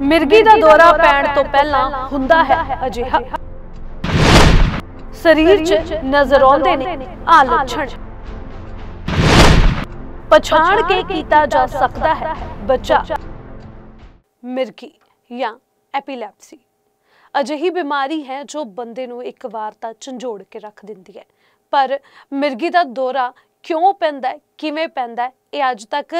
ਮਿਰਗੀ ਦਾ ਦੌਰਾ ਪੈਣ ਤੋਂ ਪਹਿਲਾਂ ਹੁੰਦਾ ਹੈ ਅਜਿਹਾ। ਸਰੀਰ 'ਚ ਨਜ਼ਰ ਆਉਂਦੇ ਨੇ ਆ ਲੱਛਣ। ਪਛਾਣ ਕੇ ਕੀਤਾ ਜਾ ਸਕਦਾ ਹੈ ਬੱਚਾ। ਮਿਰਗੀ ਜਾਂ ਐਪੀਲੈਪਸੀ। ਅਜਿਹੀ ਬਿਮਾਰੀ ਹੈ ਜੋ ਬੰਦੇ ਨੂੰ ਇੱਕ ਵਾਰ ਤਾਂ ਝੰਜੋੜ ਕੇ ਰੱਖ ਦਿੰਦੀ ਹੈ। ਪਰ ਮਿਰਗੀ ਦਾ ਦੌਰਾ ਕਿਉਂ ਪੈਂਦਾ ਹੈ? ਕਿਵੇਂ ਪੈਂਦਾ ਹੈ? ਇਹ ਅੱਜ ਤੱਕ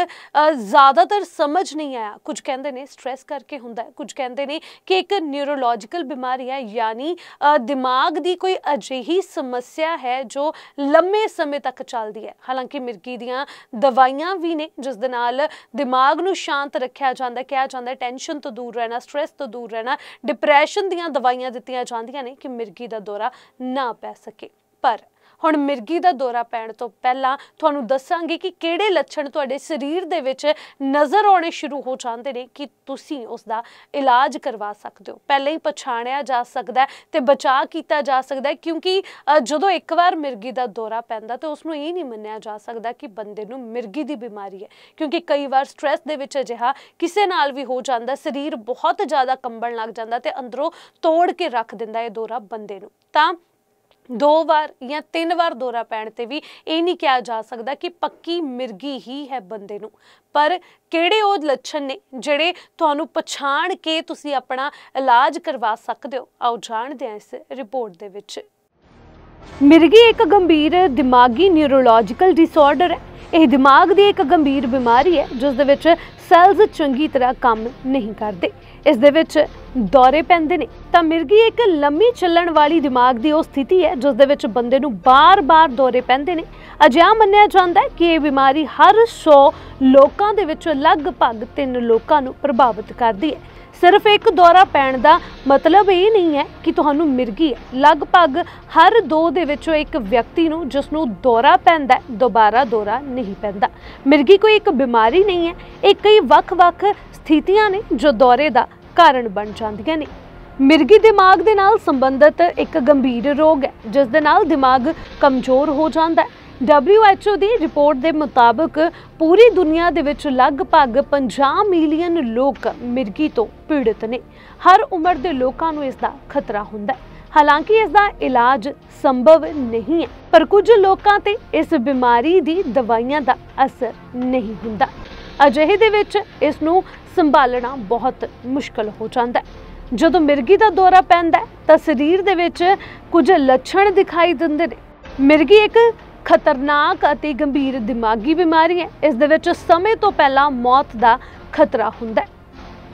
ਜ਼ਿਆਦਾਤਰ ਸਮਝ ਨਹੀਂ ਆਇਆ। ਕੁਝ ਕਹਿੰਦੇ ਨੇ ਸਟ੍ਰੈਸ ਕਰਕੇ ਹੁੰਦਾ ਹੈ। ਕੁਝ ਕਹਿੰਦੇ ਨੇ ਕਿ ਇੱਕ ਨਿਊਰੋਲੋਜੀਕਲ ਬਿਮਾਰੀ ਹੈ, ਯਾਨੀ ਦਿਮਾਗ ਦੀ ਕੋਈ ਅਜਿਹੀ ਸਮੱਸਿਆ ਹੈ ਜੋ ਲੰਮੇ ਸਮੇਂ ਤੱਕ ਚੱਲਦੀ ਹੈ। ਹਾਲਾਂਕਿ ਮਿਰਗੀ ਦੀਆਂ ਦਵਾਈਆਂ ਵੀ ਨੇ, ਜਿਸ ਦੇ ਨਾਲ ਦਿਮਾਗ ਨੂੰ ਸ਼ਾਂਤ ਰੱਖਿਆ ਜਾਂਦਾ ਕਿਹਾ ਜਾਂਦਾ ਹੈ ਟੈਨਸ਼ਨ ਤੋਂ ਦੂਰ ਰਹਿਣਾ ਸਟ੍ਰੈਸ ਤੋਂ ਦੂਰ ਰਹਿਣਾ ਡਿਪਰੈਸ਼ਨ ਦੀਆਂ ਦਵਾਈਆਂ ਦਿੱਤੀਆਂ ਜਾਂਦੀਆਂ ਨੇ ਕਿ ਮਿਰਗੀ ਦਾ ਦੌਰਾ ਨਾ ਪੈ ਸਕੇ। ਪਰ ਹੁਣ ਮਿਰਗੀ ਦਾ ਦੌਰਾ ਪੈਣ ਤੋਂ ਪਹਿਲਾਂ ਤੁਹਾਨੂੰ ਦੱਸਾਂਗੇ ਕਿ ਕਿਹੜੇ ਲੱਛਣ ਤੁਹਾਡੇ ਸਰੀਰ ਦੇ ਵਿੱਚ ਨਜ਼ਰ ਆਉਣੇ ਸ਼ੁਰੂ ਹੋ ਜਾਂਦੇ ਨੇ, ਕਿ ਤੁਸੀਂ ਉਸ ਦਾ ਇਲਾਜ ਕਰਵਾ ਸਕਦੇ ਹੋ। ਪਹਿਲਾਂ ਹੀ ਪਛਾਣਿਆ ਜਾ ਸਕਦਾ ਤੇ ਬਚਾਅ ਕੀਤਾ ਜਾ ਸਕਦਾ ਕਿਉਂਕਿ ਜਦੋਂ ਇੱਕ ਵਾਰ ਮਿਰਗੀ ਦਾ ਦੌਰਾ ਪੈਂਦਾ ਤਾਂ ਉਸ ਨੂੰ ਇਹ ਨਹੀਂ ਮੰਨਿਆ ਜਾ ਸਕਦਾ ਕਿ ਬੰਦੇ ਨੂੰ ਮਿਰਗੀ ਦੀ ਬਿਮਾਰੀ ਹੈ। ਕਿਉਂਕਿ ਕਈ ਵਾਰ ਸਟ੍ਰੈਸ ਦੇ ਵਿੱਚ ਅਜਿਹਾ ਕਿਸੇ ਨਾਲ ਵੀ ਹੋ ਜਾਂਦਾ ਸਰੀਰ ਬਹੁਤ ਜ਼ਿਆਦਾ ਕੰਬਣ ਲੱਗ ਜਾਂਦਾ ਤੇ ਅੰਦਰੋਂ ਤੋੜ ਕੇ ਰੱਖ ਦਿੰਦਾ ਇਹ ਦੌਰਾ ਬੰਦੇ ਨੂੰ। ਤਾਂ ਦੋ ਵਾਰ ਜਾਂ ਤਿੰਨ ਵਾਰ ਦੌਰਾ ਪੈਣ ਤੇ ਵੀ ਇਹ ਨਹੀਂ ਕਿਹਾ ਜਾ ਸਕਦਾ ਕਿ ਪੱਕੀ ਮਿਰਗੀ ਹੀ ਹੈ ਬੰਦੇ ਨੂੰ। ਪਰ ਕਿਹੜੇ ਉਹ ਲੱਛਣ ਨੇ ਜਿਹੜੇ ਤੁਹਾਨੂੰ ਪਛਾਣ ਕੇ ਤੁਸੀਂ ਆਪਣਾ ਇਲਾਜ ਕਰਵਾ ਸਕਦੇ ਹੋ? ਆਓ ਜਾਣਦੇ ਹਾਂ ਇਸ ਰਿਪੋਰਟ ਦੇ ਵਿੱਚ। ਮਿਰਗੀ ਇੱਕ ਗੰਭੀਰ ਦਿਮਾਗੀ ਨਿਊਰੋਲੋਜੀਕਲ ਡਿਸਆਰਡਰ ਹੈ। ਇਹ ਦਿਮਾਗ ਦੀ ਇੱਕ ਗੰਭੀਰ ਬਿਮਾਰੀ ਹੈ, ਜਿਸ ਦੇ ਵਿੱਚ ਸੈਲਜ਼ ਚੰਗੀ ਤਰ੍ਹਾਂ ਕੰਮ ਨਹੀਂ ਕਰਦੇ। ਇਸ ਦੇ ਵਿੱਚ ਦੌਰੇ ਪੈਂਦੇ ਨੇ। ਤਾਂ ਮਿਰਗੀ, ਇੱਕ ਲੰਮੀ ਚੱਲਣ ਵਾਲੀ ਦਿਮਾਗ ਦੀ ਉਹ ਸਥਿਤੀ ਹੈ, ਜਿਸ ਦੇ ਵਿੱਚ ਬੰਦੇ ਨੂੰ ਬਾਰ-ਬਾਰ ਦੌਰੇ ਪੈਂਦੇ ਨੇ। ਅਜਿਹਾ ਮੰਨਿਆ ਜਾਂਦਾ ਹੈ ਕਿ ਇਹ ਬਿਮਾਰੀ ਹਰ 100 ਲੋਕਾਂ ਦੇ ਵਿੱਚੋਂ ਲਗਭਗ 3 ਲੋਕਾਂ ਨੂੰ ਪ੍ਰਭਾਵਿਤ ਕਰਦੀ ਹੈ। ਸਿਰਫ ਇੱਕ ਦੌਰਾ ਪੈਣ ਦਾ ਮਤਲਬ ਇਹ ਨਹੀਂ ਹੈ ਕਿ ਤੁਹਾਨੂੰ ਮਿਰਗੀ ਹੈ। ਲਗਭਗ ਹਰ ਦੋ ਦੇ ਵਿੱਚੋਂ ਇੱਕ ਵਿਅਕਤੀ ਨੂੰ, ਜਿਸ ਨੂੰ ਦੌਰਾ ਪੈਂਦਾ ਦੁਬਾਰਾ ਦੌਰਾ ਨਹੀਂ ਪੈਂਦਾ। ਮਿਰਗੀ ਕੋਈ ਇੱਕ ਬਿਮਾਰੀ ਨਹੀਂ ਹੈ, ਇਹ ਕਈ ਵੱਖ-ਵੱਖ ਸਥਿਤੀਆਂ ਨੇ ਜੋ ਦੌਰੇ ਦਾ ਕਾਰਨ ਬਣ ਜਾਂਦੀਆਂ ਨੇ। ਮਿਰਗੀ ਦਿਮਾਗ ਦੇ ਨਾਲ ਸੰਬੰਧਿਤ ਇੱਕ ਗੰਭੀਰ ਰੋਗ ਹੈ, ਜਿਸ ਦੇ ਨਾਲ ਦਿਮਾਗ ਕਮਜ਼ੋਰ ਹੋ ਜਾਂਦਾ ਹੈ। WHO ਦੀ ਰਿਪੋਰਟ ਦੇ ਮੁਤਾਬਕ ਪੂਰੀ ਦੁਨੀਆ ਦੇ ਵਿੱਚ ਲਗਭਗ 50 ਮਿਲੀਅਨ ਲੋਕ ਮਿਰਗੀ ਤੋਂ ਪੀੜਤ ਨੇ। ਹਰ ਉਮਰ ਦੇ ਲੋਕਾਂ ਨੂੰ ਇਸ ਦਾ ਖਤਰਾ ਹੁੰਦਾ ਹੈ। ਹਾਲਾਂਕਿ ਇਸ ਦਾ ਇਲਾਜ ਸੰਭਵ ਨਹੀਂ ਹੈ, ਪਰ ਕੁਝ ਲੋਕਾਂ ਤੇ ਇਸ ਬਿਮਾਰੀ ਦੀ ਦਵਾਈਆਂ ਦਾ ਅਸਰ ਨਹੀਂ ਹੁੰਦਾ। ਅਜਿਹੇ ਦੇ ਵਿੱਚ ਇਸ ਨੂੰ ਸੰਭਾਲਣਾ ਬਹੁਤ ਮੁਸ਼ਕਲ ਹੋ ਜਾਂਦਾ ਹੈ। ਜਦੋਂ ਮਿਰਗੀ ਦਾ ਦੌਰਾ ਪੈਂਦਾ ਹੈ, ਤਾਂ ਸਰੀਰ ਦੇ ਵਿੱਚ ਕੁਝ ਲੱਛਣ ਦਿਖਾਈ ਦਿੰਦੇ ਨੇ। ਮਿਰਗੀ ਇੱਕ ਖਤਰਨਾਕ ਅਤੇ ਗੰਭੀਰ ਦਿਮਾਗੀ ਬਿਮਾਰੀ ਹੈ। ਇਸ ਦੇ ਵਿੱਚ ਸਮੇਂ ਤੋਂ ਪਹਿਲਾਂ ਮੌਤ ਦਾ ਖਤਰਾ ਹੁੰਦਾ ਹੈ।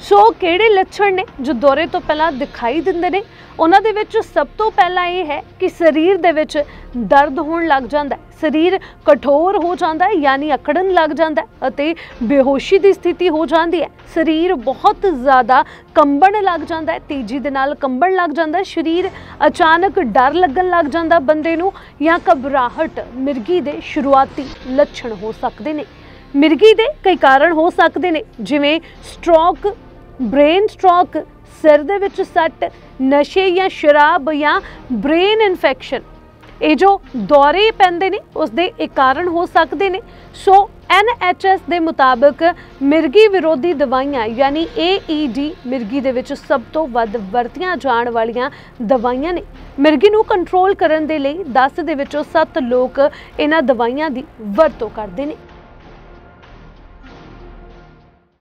ਸੋ ਕਿਹੜੇ ਲੱਛਣ ਨੇ ਜੋ ਦੌਰੇ ਤੋਂ ਪਹਿਲਾਂ ਦਿਖਾਈ ਦਿੰਦੇ ਨੇ? ਉਹਨਾਂ ਦੇ ਵਿੱਚ ਸਭ ਤੋਂ ਪਹਿਲਾਂ ਇਹ ਹੈ ਕਿ ਸਰੀਰ ਦੇ ਵਿੱਚ ਦਰਦ ਹੋਣ ਲੱਗ ਜਾਂਦਾ ਹੈ। ਸਰੀਰ ਕਠੋਰ ਹੋ ਜਾਂਦਾ ਹੈ, ਯਾਨੀ ਅਕੜਨ ਲੱਗ ਜਾਂਦਾ ਹੈ ਅਤੇ ਬੇਹੋਸ਼ੀ ਦੀ ਸਥਿਤੀ ਹੋ ਜਾਂਦੀ ਹੈ। ਸਰੀਰ ਬਹੁਤ ਜ਼ਿਆਦਾ ਕੰਬਣ ਲੱਗ ਜਾਂਦਾ ਹੈ, ਤੇਜ਼ੀ ਦੇ ਨਾਲ ਕੰਬਣ ਲੱਗ ਜਾਂਦਾ ਹੈ। ਸਰੀਰ ਅਚਾਨਕ ਡਰ ਲੱਗਣ ਲੱਗ ਜਾਂਦਾ ਬੰਦੇ ਨੂੰ ਜਾਂ ਘਬਰਾਹਟ, ਮਿਰਗੀ ਦੇ ਸ਼ੁਰੂਆਤੀ ਲੱਛਣ ਹੋ ਸਕਦੇ ਨੇ। ਮਿਰਗੀ ਦੇ ਕਈ ਕਾਰਨ ਹੋ ਸਕਦੇ ਨੇ, ਜਿਵੇਂ ਸਟ੍ਰੋਕ ਬ੍ਰੇਨ ਸਟ੍ਰੋਕ ਸਿਰ ਦੇ ਵਿੱਚ ਸੱਟ, ਨਸ਼ੇ ਜਾਂ ਸ਼ਰਾਬ ਜਾਂ ਬ੍ਰੇਨ ਇਨਫੈਕਸ਼ਨ ਇਹ ਜੋ ਦੌਰੇ ਪੈਂਦੇ ਨੇ, ਉਸ ਦੇ ਇੱਕ ਕਾਰਨ ਹੋ ਸਕਦੇ ਨੇ। ਸੋ NHS ਦੇ ਮੁਤਾਬਕ ਮਿਰਗੀ ਵਿਰੋਧੀ ਦਵਾਈਆਂ, ਯਾਨੀ AED ਮਿਰਗੀ ਦੇ ਵਿੱਚ ਸਭ ਤੋਂ ਵੱਧ ਵਰਤੀਆਂ ਜਾਣ ਵਾਲੀਆਂ ਦਵਾਈਆਂ ਨੇ। ਮਿਰਗੀ ਨੂੰ ਕੰਟਰੋਲ ਕਰਨ ਦੇ ਲਈ 10 ਦੇ ਵਿੱਚੋਂ 7 ਲੋਕ ਇਹਨਾਂ ਦਵਾਈਆਂ ਦੀ ਵਰਤੋਂ ਕਰਦੇ ਨੇ।